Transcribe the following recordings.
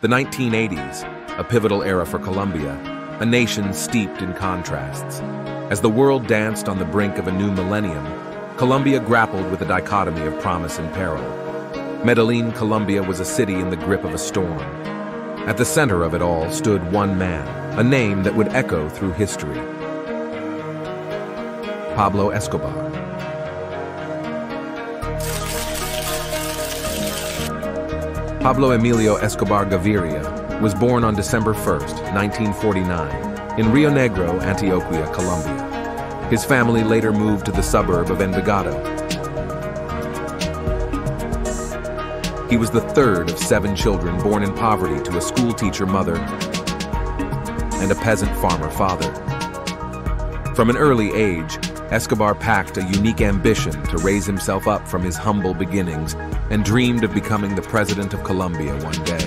The 1980s, a pivotal era for Colombia, a nation steeped in contrasts. As the world danced on the brink of a new millennium, Colombia grappled with a dichotomy of promise and peril. Medellin, Colombia was a city in the grip of a storm. At the center of it all stood one man, a name that would echo through history. Pablo Escobar. Pablo Emilio Escobar Gaviria was born on December 1, 1949, in Rionegro, Antioquia, Colombia. His family later moved to the suburb of Envigado. He was the third of seven children born in poverty to a schoolteacher mother and a peasant farmer father. From an early age, Escobar packed a unique ambition to raise himself up from his humble beginnings and dreamed of becoming the president of Colombia one day.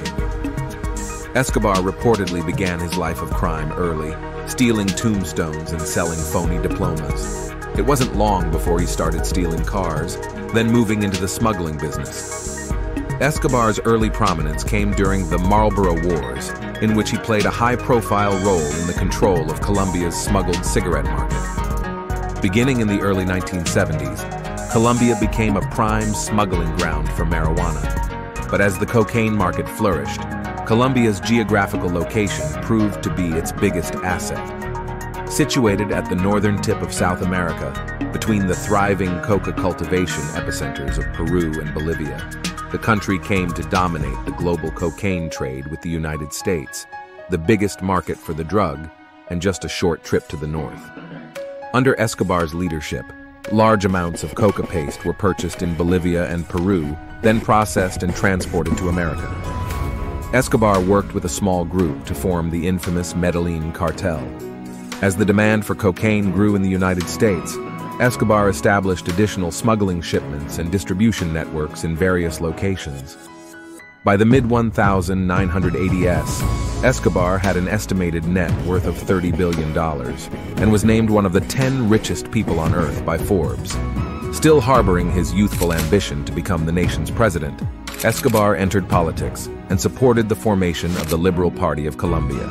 Escobar reportedly began his life of crime early, stealing tombstones and selling phony diplomas. It wasn't long before he started stealing cars, then moving into the smuggling business. Escobar's early prominence came during the Marlboro Wars, in which he played a high-profile role in the control of Colombia's smuggled cigarette market. Beginning in the early 1970s, Colombia became a prime smuggling ground for marijuana. But as the cocaine market flourished, Colombia's geographical location proved to be its biggest asset. Situated at the northern tip of South America, between the thriving coca cultivation epicenters of Peru and Bolivia, the country came to dominate the global cocaine trade with the United States, the biggest market for the drug, and just a short trip to the north. Under Escobar's leadership, Large amounts of coca paste were purchased in Bolivia and Peru, then processed and transported to America. Escobar worked with a small group to form the infamous Medellin cartel. As the demand for cocaine grew in the United States, Escobar established additional smuggling shipments and distribution networks in various locations. By the mid-1980s, Escobar had an estimated net worth of $30 billion and was named one of the 10 richest people on Earth by Forbes. Still harboring his youthful ambition to become the nation's president, Escobar entered politics and supported the formation of the Liberal Party of Colombia.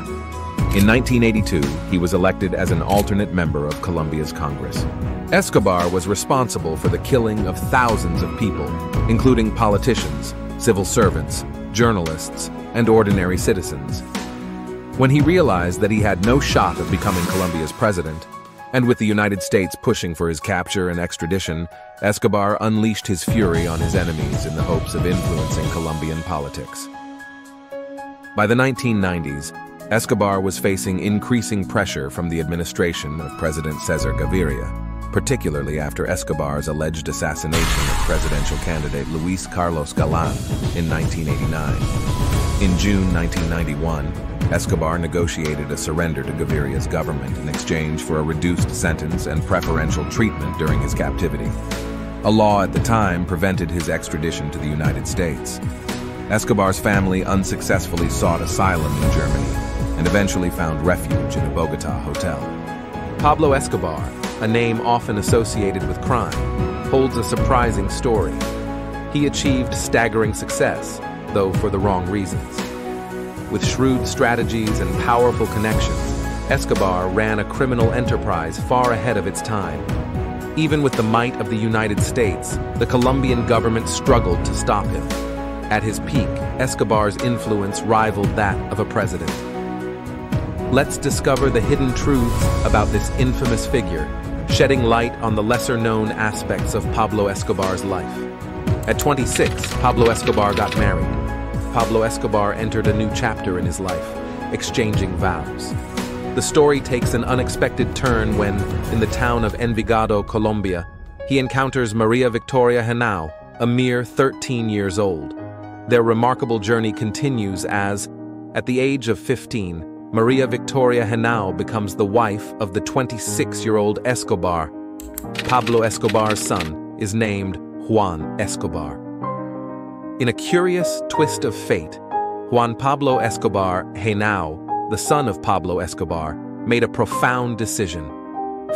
In 1982, he was elected as an alternate member of Colombia's Congress. Escobar was responsible for the killing of thousands of people, including politicians, civil servants, journalists, and ordinary citizens. When he realized that he had no shot of becoming Colombia's president, and with the United States pushing for his capture and extradition, Escobar unleashed his fury on his enemies in the hopes of influencing Colombian politics. By the 1990s, Escobar was facing increasing pressure from the administration of President Cesar Gaviria particularly after Escobar's alleged assassination of presidential candidate Luis Carlos Galan in 1989. In June 1991, Escobar negotiated a surrender to Gaviria's government in exchange for a reduced sentence and preferential treatment during his captivity. A law at the time prevented his extradition to the United States. Escobar's family unsuccessfully sought asylum in Germany and eventually found refuge in a Bogota hotel. Pablo Escobar, a name often associated with crime, holds a surprising story. He achieved staggering success, though for the wrong reasons. With shrewd strategies and powerful connections, Escobar ran a criminal enterprise far ahead of its time. Even with the might of the United States, the Colombian government struggled to stop him. At his peak, Escobar's influence rivaled that of a president. Let's discover the hidden truths about this infamous figure shedding light on the lesser-known aspects of Pablo Escobar's life. At 26, Pablo Escobar got married. Pablo Escobar entered a new chapter in his life, exchanging vows. The story takes an unexpected turn when, in the town of Envigado, Colombia, he encounters Maria Victoria Henao, a mere 13 years old. Their remarkable journey continues as, at the age of 15, Maria Victoria Henao becomes the wife of the 26-year-old Escobar. Pablo Escobar's son is named Juan Escobar. In a curious twist of fate, Juan Pablo Escobar Henao, the son of Pablo Escobar, made a profound decision.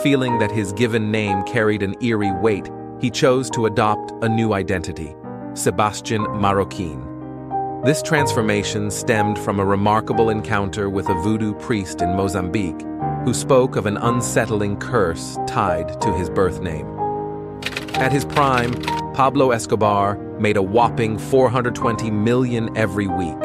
Feeling that his given name carried an eerie weight, he chose to adopt a new identity, Sebastian Marroquin. This transformation stemmed from a remarkable encounter with a voodoo priest in Mozambique who spoke of an unsettling curse tied to his birth name. At his prime, Pablo Escobar made a whopping 420 million every week.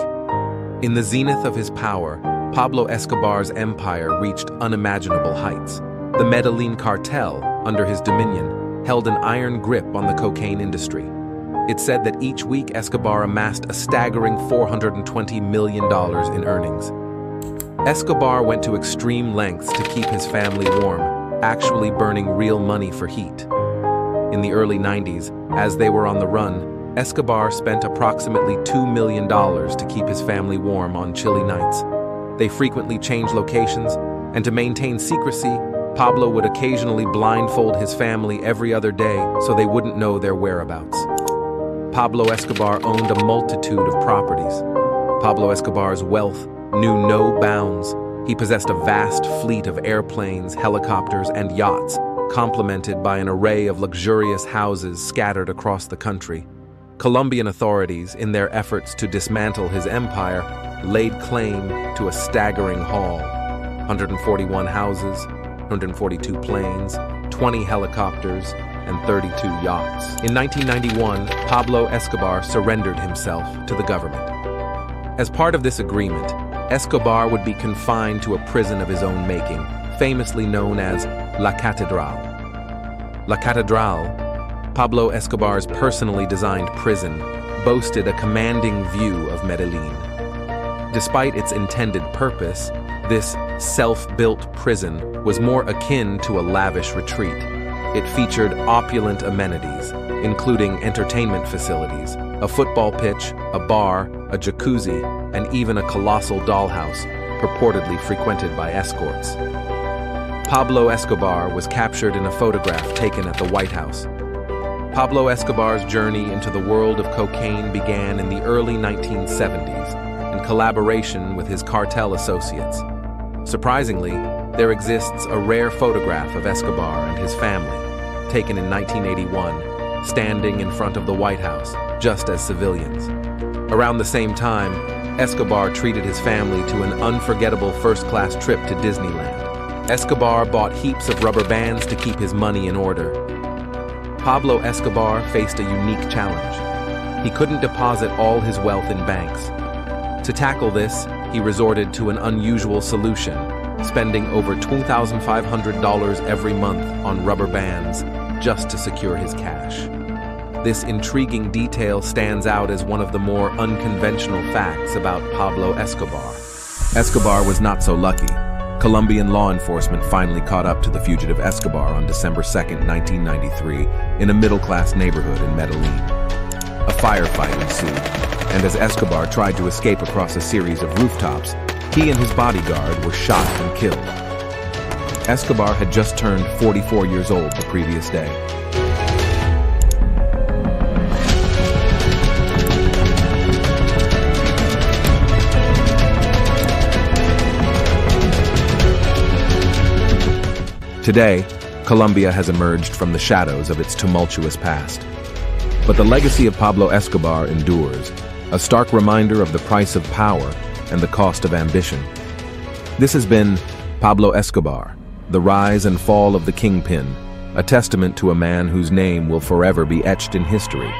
In the zenith of his power, Pablo Escobar's empire reached unimaginable heights. The Medellin cartel, under his dominion, held an iron grip on the cocaine industry. It said that each week Escobar amassed a staggering $420 million in earnings. Escobar went to extreme lengths to keep his family warm, actually burning real money for heat. In the early 90s, as they were on the run, Escobar spent approximately $2 million to keep his family warm on chilly nights. They frequently changed locations, and to maintain secrecy, Pablo would occasionally blindfold his family every other day so they wouldn't know their whereabouts. Pablo Escobar owned a multitude of properties. Pablo Escobar's wealth knew no bounds. He possessed a vast fleet of airplanes, helicopters, and yachts, complemented by an array of luxurious houses scattered across the country. Colombian authorities, in their efforts to dismantle his empire, laid claim to a staggering haul 141 houses, 142 planes, 20 helicopters, and 32 yachts. In 1991, Pablo Escobar surrendered himself to the government. As part of this agreement, Escobar would be confined to a prison of his own making, famously known as La Catedral. La Catedral, Pablo Escobar's personally designed prison, boasted a commanding view of Medellin. Despite its intended purpose, this self-built prison was more akin to a lavish retreat. It featured opulent amenities, including entertainment facilities, a football pitch, a bar, a jacuzzi, and even a colossal dollhouse, purportedly frequented by escorts. Pablo Escobar was captured in a photograph taken at the White House. Pablo Escobar's journey into the world of cocaine began in the early 1970s in collaboration with his cartel associates. Surprisingly, there exists a rare photograph of Escobar and his family, taken in 1981, standing in front of the White House, just as civilians. Around the same time, Escobar treated his family to an unforgettable first-class trip to Disneyland. Escobar bought heaps of rubber bands to keep his money in order. Pablo Escobar faced a unique challenge. He couldn't deposit all his wealth in banks. To tackle this, he resorted to an unusual solution, spending over $2,500 every month on rubber bands just to secure his cash. This intriguing detail stands out as one of the more unconventional facts about Pablo Escobar. Escobar was not so lucky. Colombian law enforcement finally caught up to the fugitive Escobar on December 2, 1993, in a middle-class neighborhood in Medellin. A firefight ensued, and as Escobar tried to escape across a series of rooftops, he and his bodyguard were shot and killed. Escobar had just turned 44 years old the previous day. Today, Colombia has emerged from the shadows of its tumultuous past. But the legacy of Pablo Escobar endures, a stark reminder of the price of power and the cost of ambition. This has been Pablo Escobar, the rise and fall of the kingpin, a testament to a man whose name will forever be etched in history.